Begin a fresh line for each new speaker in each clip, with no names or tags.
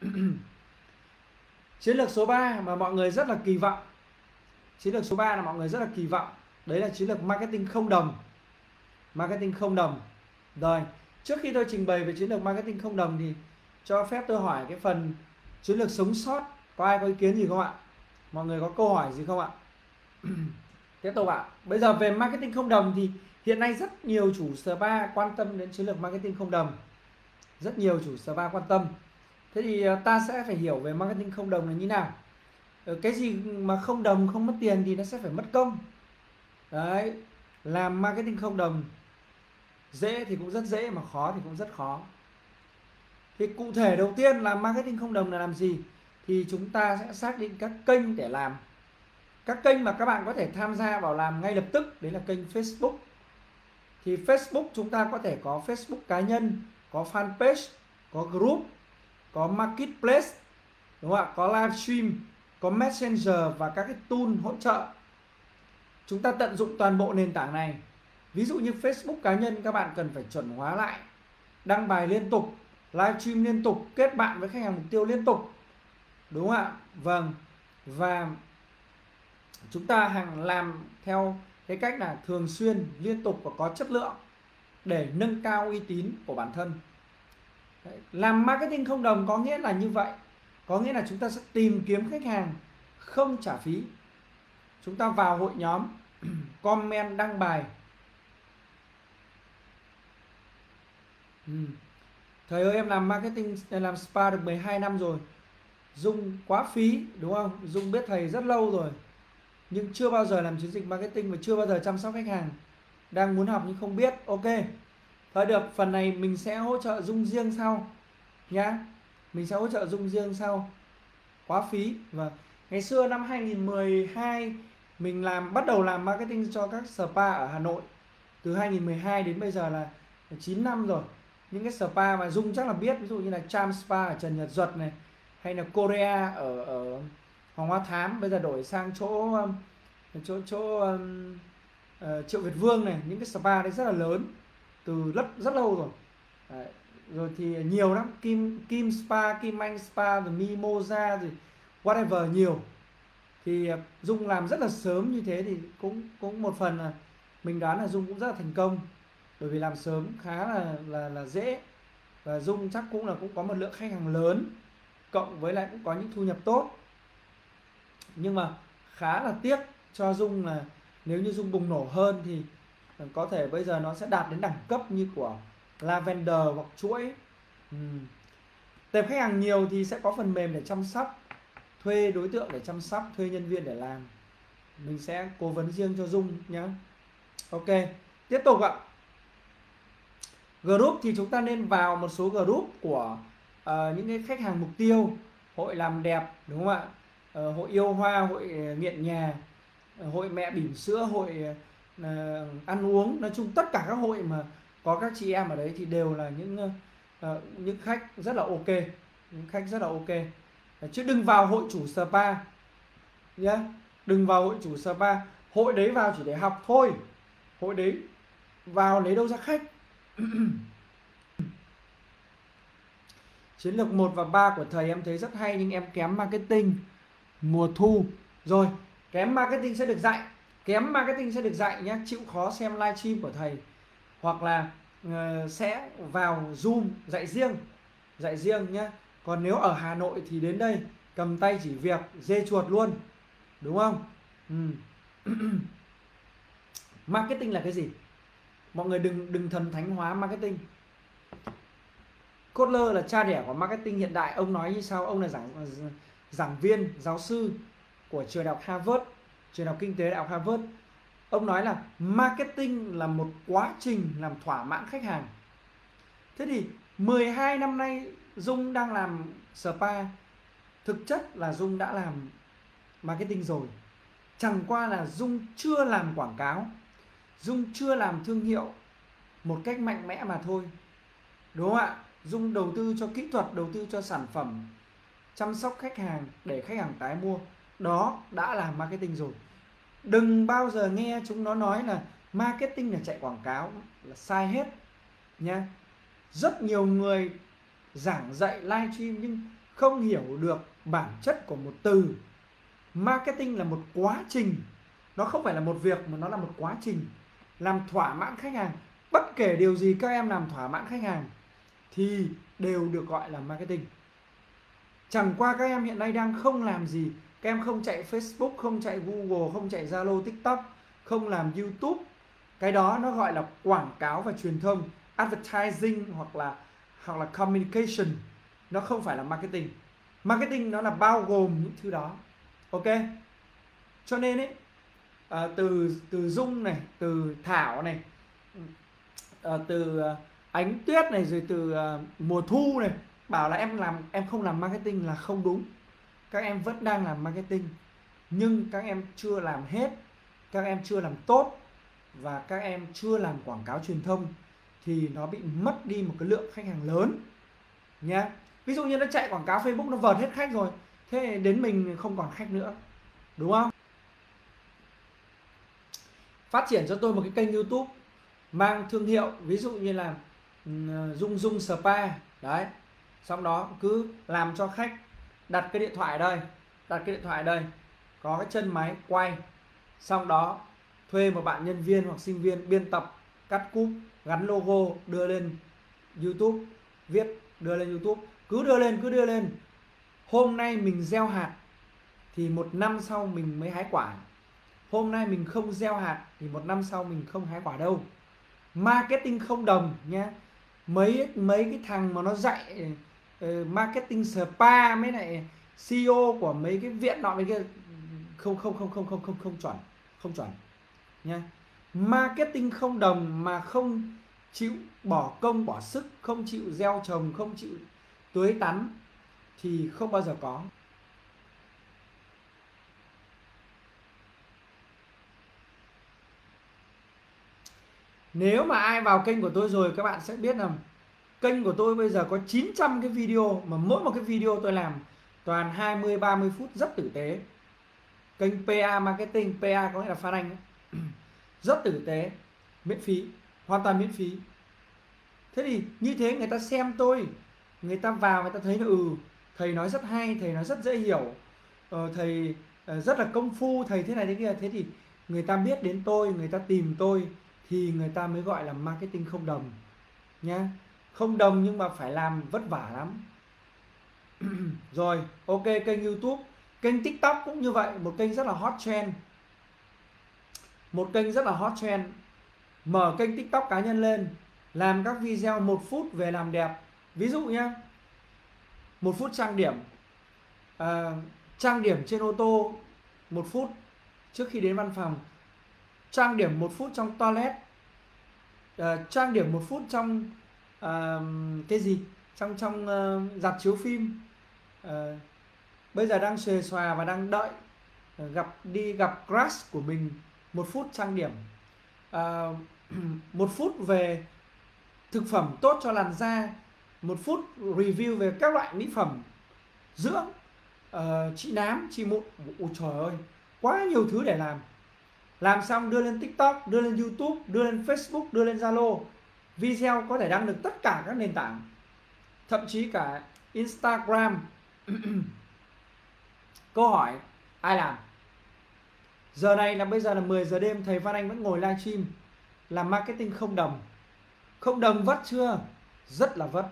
chiến lược số 3 mà mọi người rất là kỳ vọng. Chiến lược số 3 là mọi người rất là kỳ vọng. Đấy là chiến lược marketing không đồng. Marketing không đồng. Rồi, trước khi tôi trình bày về chiến lược marketing không đồng thì cho phép tôi hỏi cái phần chiến lược sống sót. Có ai có ý kiến gì không ạ? Mọi người có câu hỏi gì không ạ? Tiếp tục ạ. Bây giờ về marketing không đồng thì hiện nay rất nhiều chủ spa quan tâm đến chiến lược marketing không đồng. Rất nhiều chủ spa quan tâm thế thì ờ, ta sẽ phải hiểu về marketing không đồng là như nào. Ờ, cái gì mà không đồng, không mất tiền thì nó sẽ phải mất công. Đấy, làm marketing không đồng, dễ thì cũng rất dễ mà khó thì cũng rất khó. Thì cụ thể đầu tiên là marketing không đồng là làm gì thì chúng ta sẽ xác định các kênh để làm. Các kênh mà các bạn có thể tham gia vào làm ngay lập tức, đấy là kênh Facebook. Thì Facebook chúng ta có thể có Facebook cá nhân, có fanpage, có group có marketplace, đúng không ạ? Có livestream, có messenger và các cái tool hỗ trợ. Chúng ta tận dụng toàn bộ nền tảng này. Ví dụ như Facebook cá nhân, các bạn cần phải chuẩn hóa lại, đăng bài liên tục, livestream liên tục, kết bạn với khách hàng mục tiêu liên tục. Đúng không ạ? Vâng. Và chúng ta hàng làm theo cái cách là thường xuyên, liên tục và có chất lượng để nâng cao uy tín của bản thân. Đấy, làm marketing không đồng có nghĩa là như vậy. Có nghĩa là chúng ta sẽ tìm kiếm khách hàng không trả phí. Chúng ta vào hội nhóm comment đăng bài. Ừ. thời ơi em làm marketing làm spa được 12 năm rồi. Dung quá phí đúng không? Dung biết thầy rất lâu rồi. Nhưng chưa bao giờ làm chiến dịch marketing và chưa bao giờ chăm sóc khách hàng. Đang muốn học nhưng không biết. Ok thôi được phần này mình sẽ hỗ trợ dung riêng sau nhá. Mình sẽ hỗ trợ dung riêng sau. Quá phí. Và ngày xưa năm 2012 mình làm bắt đầu làm marketing cho các spa ở Hà Nội. Từ 2012 đến bây giờ là 9 năm rồi. Những cái spa mà dung chắc là biết ví dụ như là Cham Spa ở Trần Nhật Duật này hay là Korea ở ở Hoàng Hoa Thám bây giờ đổi sang chỗ um, chỗ chỗ um, uh, Triệu Việt Vương này. Những cái spa đấy rất là lớn từ rất rất lâu rồi. Đấy. rồi thì nhiều lắm, Kim Kim Spa, Kim Anh Spa, rồi Mimosa, rồi whatever, nhiều. Thì à, Dung làm rất là sớm như thế thì cũng cũng một phần là mình đoán là Dung cũng rất là thành công. Bởi vì làm sớm khá là là là dễ. Và Dung chắc cũng là, cũng có một lượng khách hàng lớn, cộng với lại cũng có những thu nhập tốt. Nhưng mà khá là tiếc cho Dung là nếu như Dung bùng nổ hơn thì Ờ, có thể bây giờ nó sẽ đạt đến đẳng cấp như của Lavender hoặc chuỗi. Uhm. tệp khách hàng nhiều thì sẽ có phần mềm để chăm sóc thuê đối tượng để chăm sóc thuê nhân viên để làm. Mình sẽ cố vấn riêng cho Dung nhé Ok tiếp tục ạ. Group thì chúng ta nên vào một số group của uh, những cái khách hàng mục tiêu. Hội làm đẹp đúng không ạ? Uh, hội yêu hoa hội nghiện nhà uh, hội mẹ bỉm sữa hội Ờ, ăn uống. Nói chung tất cả các hội mà có các chị em ở đấy thì đều là những uh, những khách rất là ok. Những khách rất là ok. Chứ đừng vào hội chủ spa nhé đừng vào hội chủ spa hội đấy vào chỉ để học thôi. Hội đấy vào lấy đâu ra khách? Chiến lược 1 và 3 của thầy em thấy rất hay nhưng em kém marketing. Mùa thu. Rồi, kém marketing sẽ được dạy. Kém marketing sẽ được dạy nhé. Chịu khó xem livestream của thầy hoặc là uh, sẽ vào Zoom dạy riêng. Dạy riêng nhé. Còn nếu ở Hà Nội thì đến đây cầm tay chỉ việc dê chuột luôn. Đúng không? Ừ. marketing là cái gì? Mọi người đừng đừng thần thánh hóa marketing Kotler là cha đẻ của marketing hiện đại ông nói như sau ông là giảng giảng viên giáo sư của trường đại học Harvard trường học kinh tế đại học Harvard. Ông nói là marketing là một quá trình làm thỏa mãn khách hàng. Thế thì 12 năm nay Dung đang làm spa. Thực chất là Dung đã làm marketing rồi. Chẳng qua là Dung chưa làm quảng cáo. Dung chưa làm thương hiệu một cách mạnh mẽ mà thôi. Đúng không ạ? Dung đầu tư cho kỹ thuật, đầu tư cho sản phẩm, chăm sóc khách hàng để khách hàng tái mua. Đó đã là marketing rồi. Đừng bao giờ nghe chúng nó nói là marketing là chạy quảng cáo, là sai hết nha. Rất nhiều người giảng dạy live stream nhưng không hiểu được bản chất của một từ marketing là một quá trình nó không phải là một việc mà nó là một quá trình làm thỏa mãn khách hàng, bất kể điều gì các em làm thỏa mãn khách hàng, thì đều được gọi là marketing chẳng qua các em hiện nay đang không làm gì các em không chạy Facebook không chạy Google không chạy Zalo TikTok không làm YouTube. Cái đó nó gọi là quảng cáo và truyền thông advertising hoặc là hoặc là communication. Nó không phải là marketing. Marketing nó là bao gồm những thứ đó. Ok? Cho nên ấy à, từ từ dung này từ thảo này à, từ ờ, ánh tuyết này rồi từ à, mùa thu này bảo là em làm em không làm marketing là không đúng các em vẫn đang làm marketing, nhưng các em chưa làm hết, các em chưa làm tốt và các em chưa làm quảng cáo truyền thông thì nó bị mất đi một cái lượng khách hàng lớn nhé ví dụ như nó chạy quảng cáo facebook nó vợt hết khách rồi, thế đến mình không còn khách nữa, đúng không? Phát triển cho tôi một cái kênh youtube mang thương hiệu, ví dụ như là ừ, dung dung spa, đấy. Xong đó cứ làm cho khách đặt cái điện thoại ở đây. Đặt cái điện thoại ở đây. Có cái chân máy quay. Xong đó, thuê một bạn nhân viên hoặc sinh viên biên tập, cắt cúp, gắn logo, đưa lên YouTube, viết, đưa lên YouTube. Cứ đưa lên, cứ đưa lên. Hôm nay mình gieo hạt thì một năm sau mình mới hái quả. Hôm nay mình không gieo hạt thì một năm sau mình không hái quả đâu. Marketing không đồng nhé mấy mấy cái thằng mà nó dạy Ờ, marketing spa mấy lại CEO của mấy cái viện nọ mấy kia. Không không không không không không không chuẩn không chuẩn nha. Marketing không đồng mà không chịu bỏ công, bỏ sức, không chịu gieo trồng, không chịu tưới tắn thì không bao giờ có. Nếu mà ai vào kênh của tôi rồi, các bạn sẽ biết rằng kênh của tôi bây giờ có 900 cái video mà mỗi một cái video tôi làm toàn 20 30 phút rất tử tế. Kênh PA marketing, PA có nghĩa là Phan Anh rất tử tế, miễn phí, hoàn toàn miễn phí. Thế thì như thế người ta xem tôi, người ta vào người ta thấy là ừ thầy nói rất hay, thầy nói rất dễ hiểu. Ờ, thầy ờ, rất là công phu, thầy thế này thế kia thế thì người ta biết đến tôi, người ta tìm tôi thì người ta mới gọi là marketing không đồng nhá không đồng nhưng mà phải làm vất vả lắm. Rồi ok kênh youtube kênh tiktok cũng như vậy một kênh rất là hot trend. Một kênh rất là hot trend. Mở kênh tiktok cá nhân lên làm các video một phút về làm đẹp. Ví dụ nhé một phút trang điểm. À, trang điểm trên ô tô một phút trước khi đến văn phòng. Trang điểm một phút trong toilet. À, trang điểm một phút trong uh, cái gì? Trong trong uh, dạp chiếu phim. Uh, bây giờ đang xề xòa và đang đợi uh, gặp đi gặp crush của mình một phút trang điểm. Uh, một phút về thực phẩm tốt cho làn da một phút review về các loại mỹ phẩm dưỡng. Uh, trị nám trị mụn. Ôi trời ơi quá nhiều thứ để làm. Làm xong đưa lên tiktok đưa lên youtube đưa lên facebook đưa lên zalo video có thể đăng được tất cả các nền tảng, thậm chí cả instagram. Câu hỏi, ai làm? Giờ này là, bây giờ là 10 giờ đêm, thầy Văn Anh vẫn ngồi livestream, làm marketing không đồng. Không đồng vất chưa? Rất là vất.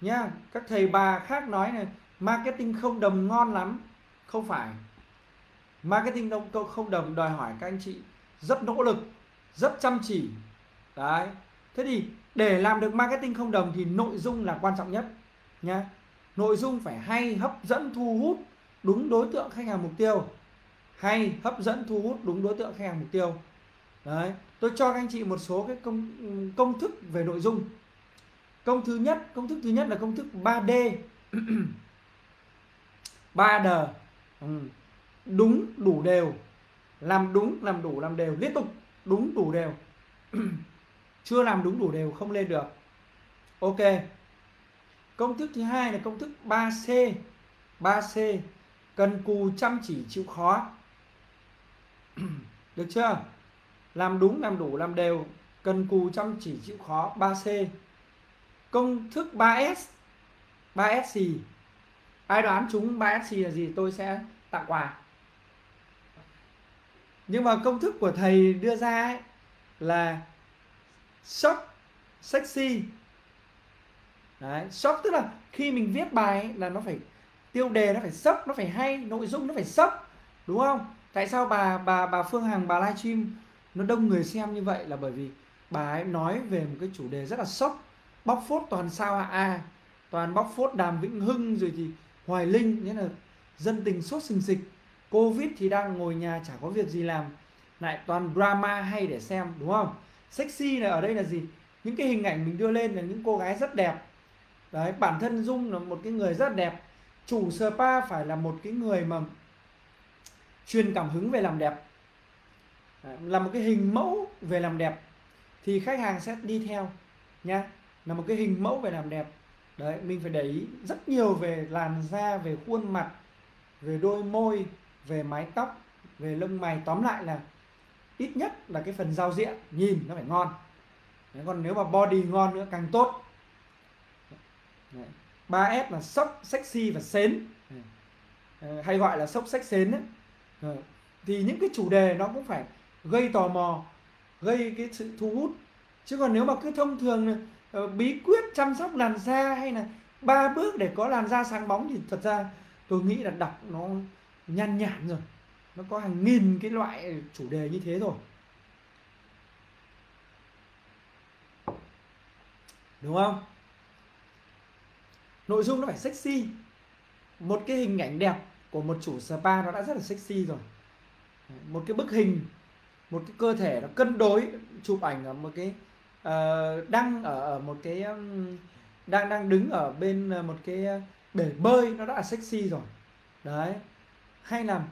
Nha, các thầy bà khác nói này, marketing không đồng ngon lắm. Không phải. Marketing không không đồng đòi hỏi các anh chị rất nỗ lực, rất chăm chỉ đấy. Thế thì để làm được marketing không đồng thì nội dung là quan trọng nhất nhé nội dung phải hay, hấp dẫn, thu hút đúng đối tượng khách hàng mục tiêu. Hay, hấp dẫn, thu hút đúng đối tượng khách hàng mục tiêu. Đấy. Tôi cho các anh chị một số cái công công thức về nội dung. Công thứ nhất, công thức thứ nhất là công thức 3D 3D ừ. Đúng, đủ đều. Làm đúng, làm đủ, làm đều. Liên tục, đúng, đủ đều. chưa làm đúng đủ đều không lên được. Ok. Công thức thứ hai là công thức 3C 3C cần cù chăm chỉ chịu khó. Được chưa? Làm đúng, làm đủ, làm đều. Cần cù chăm chỉ chịu khó 3C công thức 3S 3S gì? Ai đoán chúng 3 SC là gì tôi sẽ tặng quà. Nhưng mà công thức của thầy đưa ra ấy là shock sexy. Đấy shock tức là khi mình viết bài ấy, là nó phải tiêu đề nó phải sốc nó phải hay nội dung nó phải sốc đúng không? Tại sao bà bà bà phương hằng bà livestream nó đông người xem như vậy là bởi vì bà ấy nói về một cái chủ đề rất là sốc bóc phốt toàn sao hạ a toàn bóc phốt đàm vĩnh hưng rồi thì hoài linh nghĩa là dân tình sốt sình sịch covid thì đang ngồi nhà chả có việc gì làm lại toàn drama hay để xem đúng không? Sexy là ở đây là gì? Những cái hình ảnh mình đưa lên là những cô gái rất đẹp. Đấy, bản thân dung là một cái người rất đẹp. Chủ spa phải là một cái người mà truyền cảm hứng về làm đẹp. Là một cái hình mẫu về làm đẹp. Thì khách hàng sẽ đi theo nha là một cái hình mẫu về làm đẹp. Đấy, mình phải để ý rất nhiều về làn da, về khuôn mặt, về đôi môi, về mái tóc, về lông mày. Tóm lại là ít nhất là cái phần giao diện nhìn nó phải ngon đấy, còn nếu mà body ngon nữa càng tốt đấy. 3S là sốc sexy và sến ờ, hay gọi là sốc sex sến đấy. thì những cái chủ đề nó cũng phải gây tò mò gây cái sự thu hút chứ còn nếu mà cứ thông thường ờ, bí quyết chăm sóc làn da hay là ba bước để có làn da sáng bóng thì thật ra tôi nghĩ là đọc nó nhan nhản rồi nó có hàng nghìn cái loại chủ đề như thế rồi. Đúng không? Nội dung nó phải sexy. Một cái hình ảnh đẹp của một chủ spa nó đã rất là sexy rồi. Một cái bức hình một cái cơ thể nó cân đối chụp ảnh ở một cái ờ, uh, đăng ở, ở một cái um, đang đang đứng ở bên ờ, một cái ờ, bể bơi nó đã là sexy rồi. Đấy. Hay là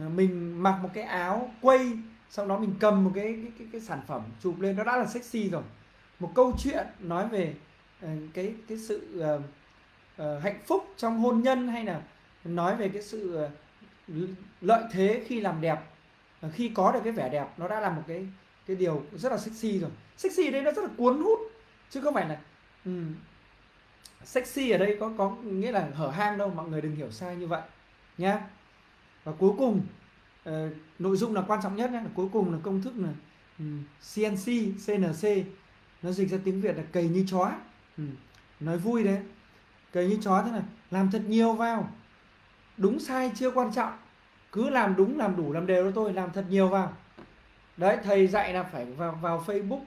Ờ, mình mặc một cái áo quay sau đó mình cầm một cái cái, cái, cái sản phẩm chụp lên nó đã là sexy rồi. Một câu chuyện nói về uh, cái cái sự uh, uh, hạnh phúc trong hôn nhân hay là nói về cái sự uh, lợi thế khi làm đẹp. Uh, khi có được cái vẻ đẹp nó đã là một cái cái điều rất là sexy rồi. Sexy ở đây nó rất là cuốn hút chứ không phải là um, sexy ở đây có có nghĩa là hở hang đâu mọi người đừng hiểu sai như vậy nhá và cuối cùng uh, nội dung là quan trọng nhất nhé. Cuối cùng là công thức là ừ, um, CNC CNC nó dịch ra tiếng Việt là cầy như chó. Um, nói vui đấy. Cầy như chó thế này làm thật nhiều vào. Đúng sai chưa quan trọng. Cứ làm đúng làm đủ làm đều cho tôi làm thật nhiều vào. Đấy thầy dạy là phải vào vào Facebook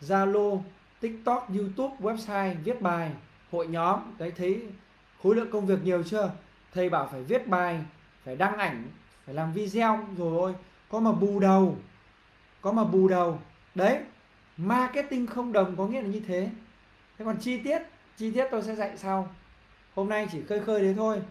Zalo TikTok YouTube website viết bài hội nhóm. Đấy thấy khối lượng công việc nhiều chưa? Thầy bảo phải viết bài phải đăng ảnh, phải làm video rồi ôi, có mà bù đầu, có mà bù đầu. Đấy, marketing không đồng có nghĩa là như thế. Thế còn chi tiết chi tiết tôi sẽ dạy sau. Hôm nay chỉ khơi khơi thế thôi.